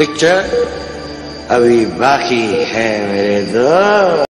Picture अभी बाकी है मेरे दोस्त।